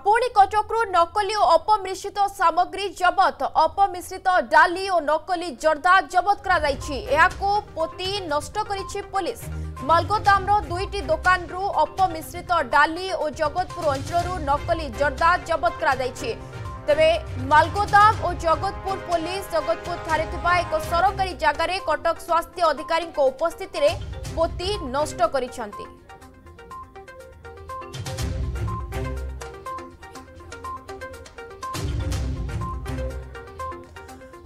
ପୁଣି କଟକରୁ ନକଲି ଓ ଅପମିଶ୍ରିତ ସାମଗ୍ରୀ ଜବତ ଅପମିଶ୍ରିତ ଡାଲି ଓ ନକଲି ଜର୍ଦା ଜବତ କରାଯାଇଛି ଏହାକୁ ପୋତି ନଷ୍ଟ କରିଛି ପୋଲିସ ମାଲଗୋଦାମର ଦୁଇଟି ଦୋକାନରୁ ଅପମିଶ୍ରିତ ଡାଲି ଓ ଜଗତପୁର ଅଞ୍ଚଳରୁ ନକଲି ଜର୍ଦା ଜବତ କରାଯାଇଛି ତେବେ ମାଲଗୋଦାମ ଓ ଜଗତପୁର ପୋଲିସ ଜଗତପୁରଠାରେ ଥିବା ଏକ ସରକାରୀ ଜାଗାରେ କଟକ ସ୍ୱାସ୍ଥ୍ୟ ଅଧିକାରୀଙ୍କ ଉପସ୍ଥିତିରେ ପୋତି ନଷ୍ଟ କରିଛନ୍ତି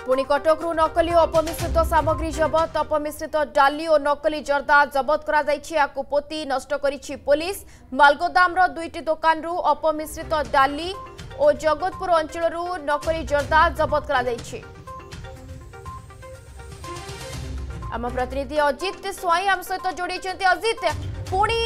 ପୁଣି କଟକରୁ ନକଲି ଓ ଅପମିଶ୍ରିତ ସାମଗ୍ରୀ ଜବତ ଅପମିଶ୍ରିତ ଡାଲି ଓ ନକଲି ଜର୍ଦ୍ଦା ଜବତ କରାଯାଇଛି ଏହାକୁ ପୋତି ନଷ୍ଟ କରିଛି ପୋଲିସ ମାଲଗୋଦାମର ଦୁଇଟି ଦୋକାନରୁ ଅପମିଶ୍ରିତ ଡାଲି ଓ ଜଗତପୁର ଅଞ୍ଚଳରୁ ନକଲି ଜର୍ଦ୍ଦା ଜବତ କରାଯାଇଛି ଆମ ପ୍ରତିନିଧି ଅଜିତ ସ୍ୱାଇଁ ଆମ ସହିତ ଯୋଡ଼ିଛନ୍ତି ଅଜିତ ପୁଣି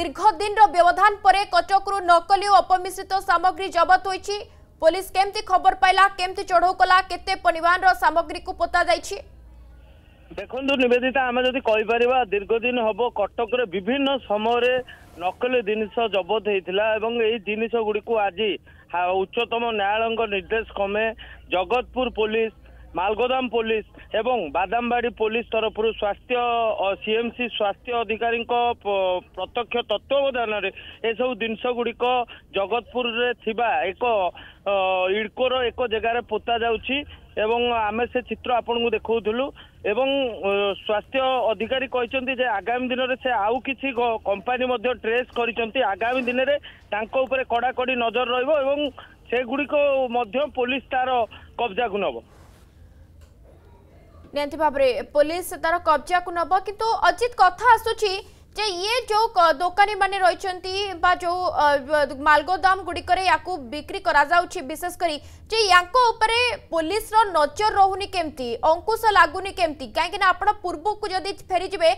ଦୀର୍ଘ ଦିନର ବ୍ୟବଧାନ ପରେ କଟକରୁ ନକଲି ଓ ଅପମିଶ୍ରିତ ସାମଗ୍ରୀ ଜବତ ହୋଇଛି ପୋଲିସ କେମିତି ଖବର ପାଇଲା କେମିତି ଚଢ଼ଉ କଲା କେତେ ପରିବହନର ସାମଗ୍ରୀକୁ ପୋତା ଯାଇଛି ଦେଖନ୍ତୁ ନିବେଦିତା ଆମେ ଯଦି କହିପାରିବା ଦୀର୍ଘ ଦିନ ହବ କଟକରେ ବିଭିନ୍ନ ସମୟରେ ନକଲି ଜିନିଷ ଜବତ ହେଇଥିଲା ଏବଂ ଏହି ଜିନିଷ ଗୁଡିକୁ ଆଜି ଉଚ୍ଚତମ ନ୍ୟାୟାଳୟଙ୍କ ନିର୍ଦ୍ଦେଶ କ୍ରମେ ଜଗତପୁର ପୋଲିସ ମାଲଗୋଦାମ ପୋଲିସ ଏବଂ ବାଦାମବାଡ଼ି ପୋଲିସ ତରଫରୁ ସ୍ୱାସ୍ଥ୍ୟ ସିଏମସି ସ୍ୱାସ୍ଥ୍ୟ ଅଧିକାରୀଙ୍କ ପ୍ରତ୍ୟକ୍ଷ ତତ୍ତ୍ୱାବଧାନରେ ଏସବୁ ଜିନିଷ ଗୁଡ଼ିକ ଜଗତପୁରରେ ଥିବା ଏକ ଇଡ଼କୋର ଏକ ଜାଗାରେ ପୋତା ଯାଉଛି ଏବଂ ଆମେ ସେ ଚିତ୍ର ଆପଣଙ୍କୁ ଦେଖାଉଥିଲୁ ଏବଂ ସ୍ୱାସ୍ଥ୍ୟ ଅଧିକାରୀ କହିଛନ୍ତି ଯେ ଆଗାମୀ ଦିନରେ ସେ ଆଉ କିଛି କମ୍ପାନୀ ମଧ୍ୟ ଟ୍ରେସ୍ କରିଛନ୍ତି ଆଗାମୀ ଦିନରେ ତାଙ୍କ ଉପରେ କଡ଼ାକଡ଼ି ନଜର ରହିବ ଏବଂ ସେଗୁଡ଼ିକ ମଧ୍ୟ ପୋଲିସ ତାର କବ୍ଜାକୁ ନେବ ନିହାତି ଭାବରେ ପୋଲିସ ତାର କବ୍ଜାକୁ ନେବ କିନ୍ତୁ ଅଜିତ କଥା ଆସୁଛି যে ইয়ে যে দোকানী মানে রয়েছেন বা যে মালগোদাম গুড়িকরে ইয়াকু বিক্রি করা যাচ্ছে বিশেষ করে যে ইয়াঙ্ক উপরে পুলিশর নজর রহুনি কেমতি অঙ্কুশ লাগুনি কেমতি কাইকি না আপনার পূর্বকু যদি ফেরি যাবে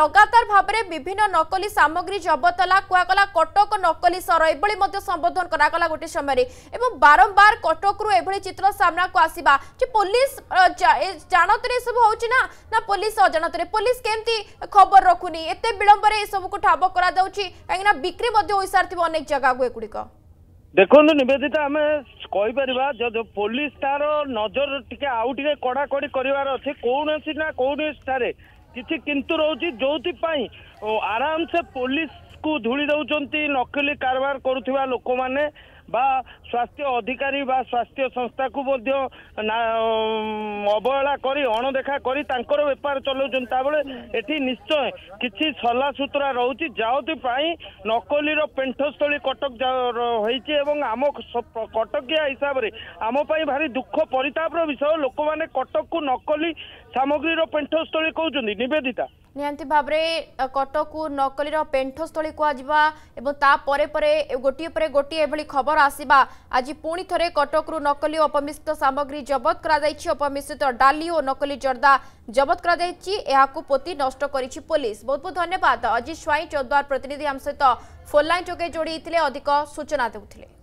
লগাতার ভাবে বিভিন্ন নকলি সামগ্রী জবতলা কুয়াগলা কটক নকলি সর এভাবে মধ্যে সম্বোধন করাগলা গোটে সময় এবং বারম্বার কটকরু এভাবে চিত্র সামনাকু আসবা যে পুলিশ জাণতরে এসব হচ্ছে না না পুলিশ অজাণতরে পুলিশ কেমতি খবর রাখুনি এত বিলম্ব ବିଳମ୍ବରେ ଏସବୁକୁ ଠାବ କରାଯାଉଛି କାହିଁକିନା ବିକ୍ରି ମଧ୍ୟ ହୋଇସାରିଥିବ ଅନେକ ଜାଗାକୁ ଏଗୁଡିକ ଦେଖନ୍ତୁ ନିବେଦିତା ଆମେ କହିପାରିବା ଯଦି ପୋଲିସ ତାର ନଜର ଟିକେ ଆଉ ଟିକେ କଡାକଡି କରିବାର ଅଛି କୌଣସି ନା କୌଣସି ଠାରେ କିଛି କିନ୍ତୁ ରହୁଛି ଯୋଉଥିପାଇଁ ଆରାମସେ କୁ ଧୂଳି ଦଉଛନ୍ତି ନକଲି କାରବାର କରୁଥିବା ଲୋକମାନେ বা ସ୍ୱାସ୍ଥ୍ୟ ଅଧିକାରୀ ବା ସ୍ୱାସ୍ଥ୍ୟ ସଂସ୍ଥାକୁ ମଧ୍ୟ ଅବହେଳା କରି ଅଣଦେଖା କରି ତାଙ୍କର ବେପାର ଚଲାଉଛନ୍ତି ତାବେଳେ ଏଠି ନିଶ୍ଚୟ କିଛି ସଲା ସୁତୁରା ରହୁଛି ଯେଉଁଥିପାଇଁ ନକଲିର ପେଣ୍ଠସ୍ଥଳୀ କଟକ ହେଇଛି ଏବଂ ଆମ କଟକିଆ ହିସାବରେ ଆମ ପାଇଁ ଭାରି ଦୁଃଖ ପରିତାପର ବିଷୟ ଲୋକମାନେ କଟକକୁ ନକଲି ସାମଗ୍ରୀର ପେଣ୍ଠସ୍ଥଳୀ କହୁଛନ୍ତି ନିବେଦିତା ନିହାତି ଭାବରେ କଟକକୁ ନକଲିର ପେଣ୍ଠସ୍ଥଳୀ କୁହାଯିବା ଏବଂ ତାପରେ ପରେ ଗୋଟିଏ ପରେ ଗୋଟିଏ ଏଭଳି ଖବର ଆସିବା ଆଜି ପୁଣି ଥରେ କଟକରୁ ନକଲି ଓ ଅପମିଶ୍ରିତ ସାମଗ୍ରୀ ଜବତ କରାଯାଇଛି ଅପମିଶ୍ରିତ ଡାଲି ଓ ନକଲି ଜର୍ଦ୍ଦା ଜବତ କରାଯାଇଛି ଏହାକୁ ପୋତି ନଷ୍ଟ କରିଛି ପୋଲିସ ବହୁତ ବହୁତ ଧନ୍ୟବାଦ ଅଜିତ ସ୍ୱାଇଁ ଚୌଦ୍ୱାର ପ୍ରତିନିଧି ଆମ ସହିତ ଫୋନ୍ ଲାଇନ୍ ଯୋଗେ ଯୋଡ଼ି ହେଇଥିଲେ ଅଧିକ ସୂଚନା ଦେଉଥିଲେ